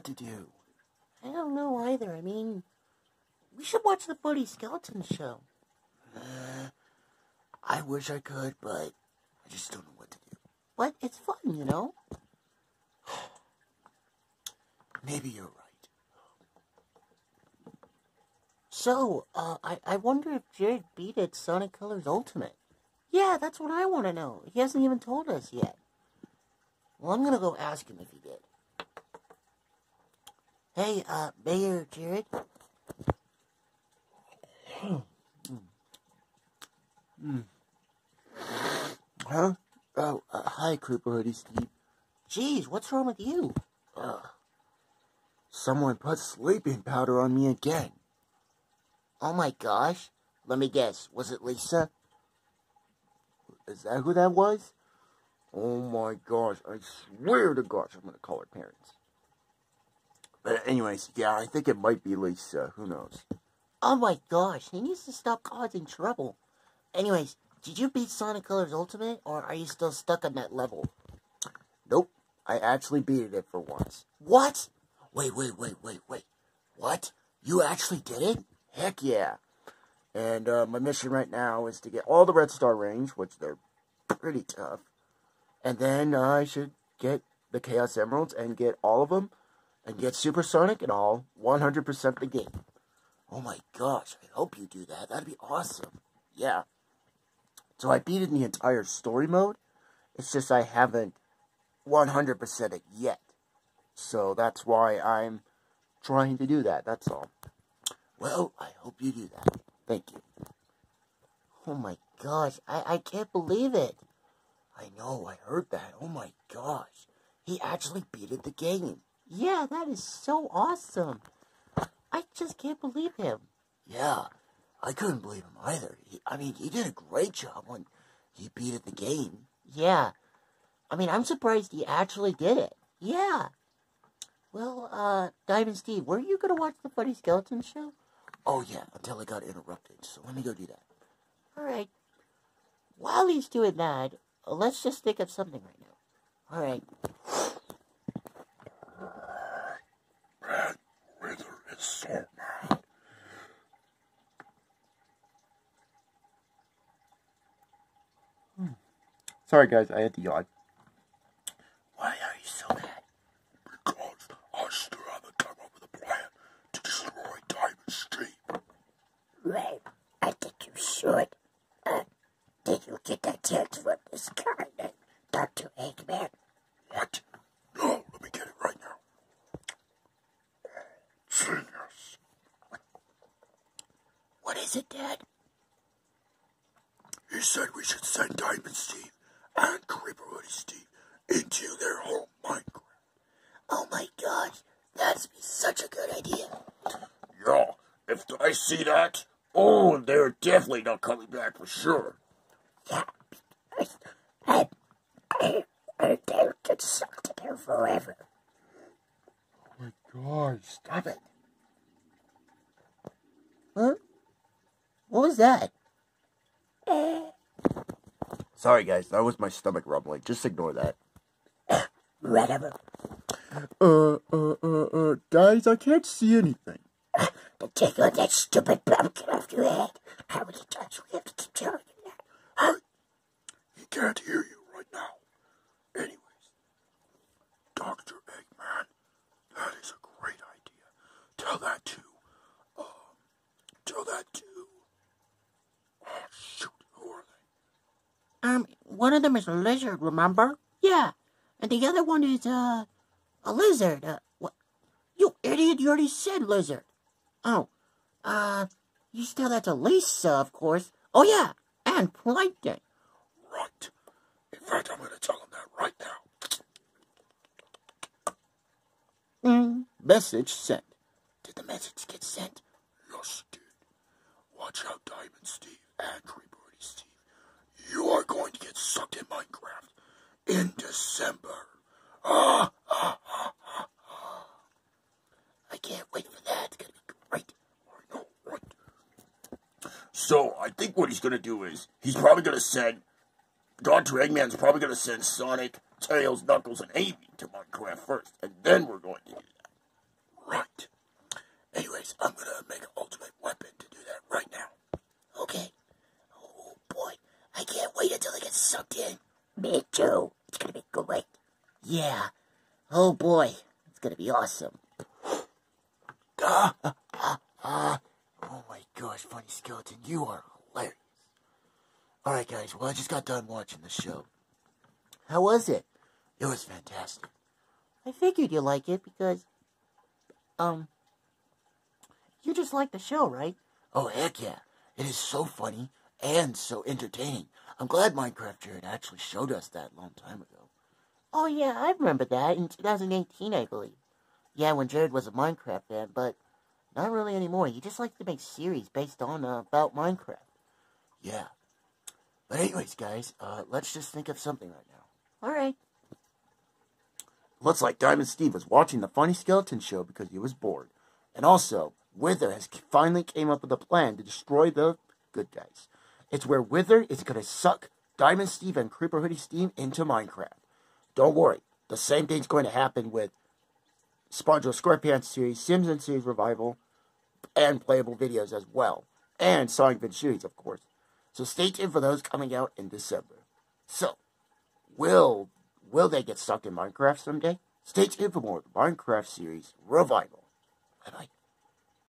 what to do. I don't know either. I mean, we should watch the Buddy Skeleton show. Uh, I wish I could, but I just don't know what to do. But it's fun, you know? Maybe you're right. So, uh, I, I wonder if Jared beat it Sonic Colors Ultimate. Yeah, that's what I want to know. He hasn't even told us yet. Well, I'm gonna go ask him if he did. Hey, uh, Mayor Jared? Huh? Oh, uh, hi, Creeper Hoodie Steve. Jeez, what's wrong with you? Ugh. Someone put sleeping powder on me again. Oh my gosh. Let me guess. Was it Lisa? Is that who that was? Oh my gosh, I swear to gosh, I'm gonna call her parents. But anyways, yeah, I think it might be Lisa. Who knows? Oh my gosh, he needs to stop causing trouble. Anyways, did you beat Sonic Colors Ultimate, or are you still stuck on that level? Nope, I actually beat it for once. What? Wait, wait, wait, wait, wait. What? You actually did it? Heck yeah. And uh, my mission right now is to get all the Red Star Rings, which they're pretty tough. And then uh, I should get the Chaos Emeralds and get all of them and get Supersonic and all 100% the game. Oh my gosh, I hope you do that. That'd be awesome. Yeah. So I beat in the entire story mode. It's just I haven't 100% it yet. So that's why I'm trying to do that. That's all. Well, I hope you do that. Thank you. Oh my gosh, I, I can't believe it. I know, I heard that. Oh my gosh. He actually beat it the game. Yeah, that is so awesome. I just can't believe him. Yeah, I couldn't believe him either. He, I mean, he did a great job when he beat at the game. Yeah. I mean, I'm surprised he actually did it. Yeah. Well, uh, Diamond Steve, were you going to watch the Funny Skeleton show? Oh, yeah, until I got interrupted. So let me go do that. All right. While he's doing that, let's just think of something right now. All right. Red Wither is so mad. Sorry, guys, I had to yawn. Why are you so mad? Because I still haven't come up with a plan to destroy Diamond Steve. Right. I think you should. Uh, did you get that text from this guy named Dr. Eggman? What? No, let me get it right now. Genius. What is it, Dad? He said we should send Diamond Steve and Creeper Hoodie Steve into their home Minecraft. Oh my gosh, that's such a good idea. Yeah, if I see that, oh, they're definitely not coming back for sure. Yeah. I, I heard they would get sucked in there forever. Oh my god, stop it. What was that? Sorry, guys, that was my stomach rumbling. Just ignore that. Whatever. Uh, uh, uh, uh, guys, I can't see anything. To take out that stupid pumpkin off your head. How many times we have to keep telling you that? Hey, he can't hear you right now. Anyways, Dr. Eggman, that is a great idea. Tell that to, um, tell that to, oh shoot, who are they? Um, one of them is a lizard, remember? Yeah. And the other one is, uh, a lizard. Uh, what? You idiot, you already said lizard. Oh, uh, you still that's a Lisa, of course. Oh, yeah, and Plankton. Right. In fact, I'm going to tell him that right now. Mm. Message sent. Did the message get sent? Yes, it did. Watch out, Diamond Steve and Creeper Steve. You are going to get sucked in Minecraft in December. Ah, ah, ah, ah, ah. I can't wait for that. It's going to be great. I know, right? So, I think what he's going to do is, he's probably going to send, Dr. Eggman's probably going to send Sonic, Tails, Knuckles, and Amy to Minecraft first, and then we're going to do that. right. Anyways, I'm gonna make an ultimate weapon to do that right now. Okay. Oh boy, I can't it sucked in. Me too. It's gonna be great. Yeah. Oh boy, it's gonna be awesome. Ah, ah, ah. Oh my gosh, Funny Skeleton, you are hilarious. Alright, guys, well, I just got done watching the show. How was it? It was fantastic. I figured you like it because, um, you just like the show, right? Oh, heck yeah. It is so funny and so entertaining. I'm glad Minecraft Jared actually showed us that a long time ago. Oh yeah, I remember that in 2018, I believe. Yeah, when Jared was a Minecraft fan, but not really anymore. He just likes to make series based on uh, about Minecraft. Yeah. But anyways, guys, uh, let's just think of something right now. All right. Looks like Diamond Steve was watching the Funny Skeleton show because he was bored. And also, Wither has finally came up with a plan to destroy the good guys. It's where Wither is going to suck Diamond Steve and Creeper Hoodie Steve into Minecraft. Don't worry, the same thing's going to happen with SpongeBob SquarePants series, Simpsons series revival, and playable videos as well. And Sonic Adventure of course. So stay tuned for those coming out in December. So, will will they get stuck in Minecraft someday? Stay tuned for more of the Minecraft series revival. Bye bye.